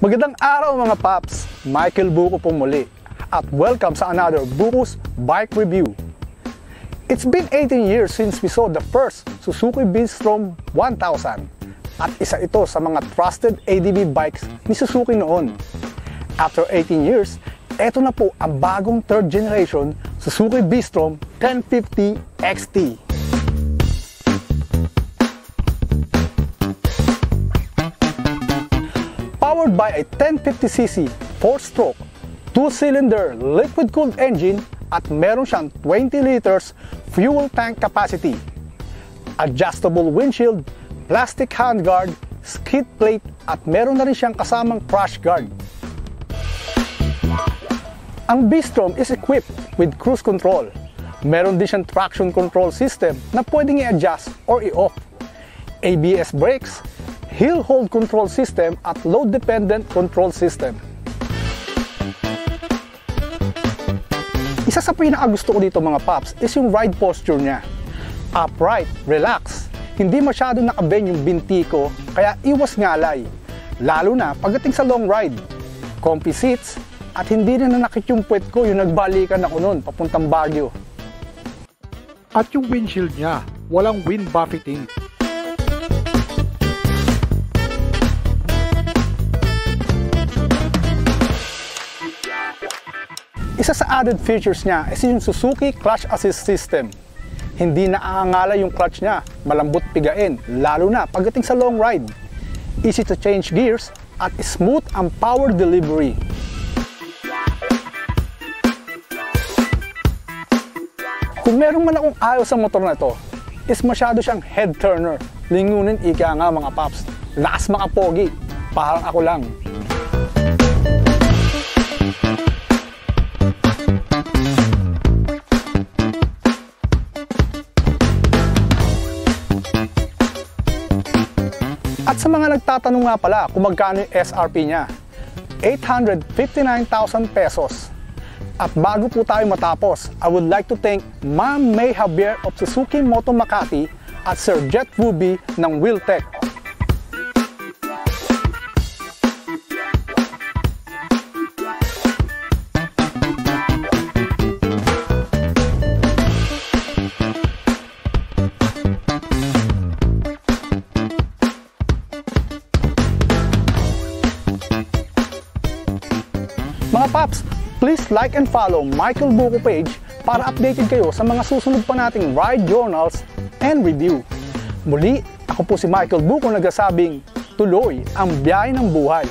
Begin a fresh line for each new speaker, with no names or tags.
Magandang araw mga paps! Michael Buko po muli at welcome sa another Buko's Bike Review. It's been 18 years since we saw the first Suzuki B-Strom 1000 at isa ito sa mga trusted ADB bikes ni Suzuki noon. After 18 years, eto na po ang bagong third generation Suzuki B-Strom 1050 XT. Powered by a 1050cc 4-stroke, 2-cylinder liquid-cooled engine at meron siyang 20 liters fuel tank capacity. Adjustable windshield, plastic handguard, skid plate at meron na rin siyang kasamang crash guard. Ang B-Strom is equipped with cruise control. Meron din siyang traction control system na pwedeng i-adjust or i-off. ABS brakes, hill hold control system at load-dependent control system. Isa sa pinakagusto ko dito mga paps is yung ride posture niya. Upright, relax, hindi masyado nakabend yung binti ko kaya iwas ngalay. Lalo na pagdating sa long ride. Comfy seats at hindi na nanakit yung puwet ko yung nagbalikan ako noon papuntang Baguio.
At yung windshield niya, walang wind buffeting.
Isa sa added features niya is yung Suzuki Clutch Assist System. Hindi naaangala yung clutch niya, malambot pigain, lalo na pagdating sa long ride. Easy to change gears at smooth ang power delivery. Kung meron man akong ayaw sa motor na ito, is masyado siyang head turner. Lingunin ika nga mga paps. Lakas makapogi. Parang ako lang. At sa mga nagtatanong nga pala kung magkano yung SRP niya, 859,000 pesos. At bago po tayo matapos, I would like to thank Ma'am May Javier of Suzuki Moto Makati at Sir Jet Ruby ng Wheeltech. Mga paps, please like and follow Michael Buko page para updated kayo sa mga susunod pa nating ride journals and review. Muli, ako po si Michael Buko nagsasabing tuloy ang biyahe ng buhay.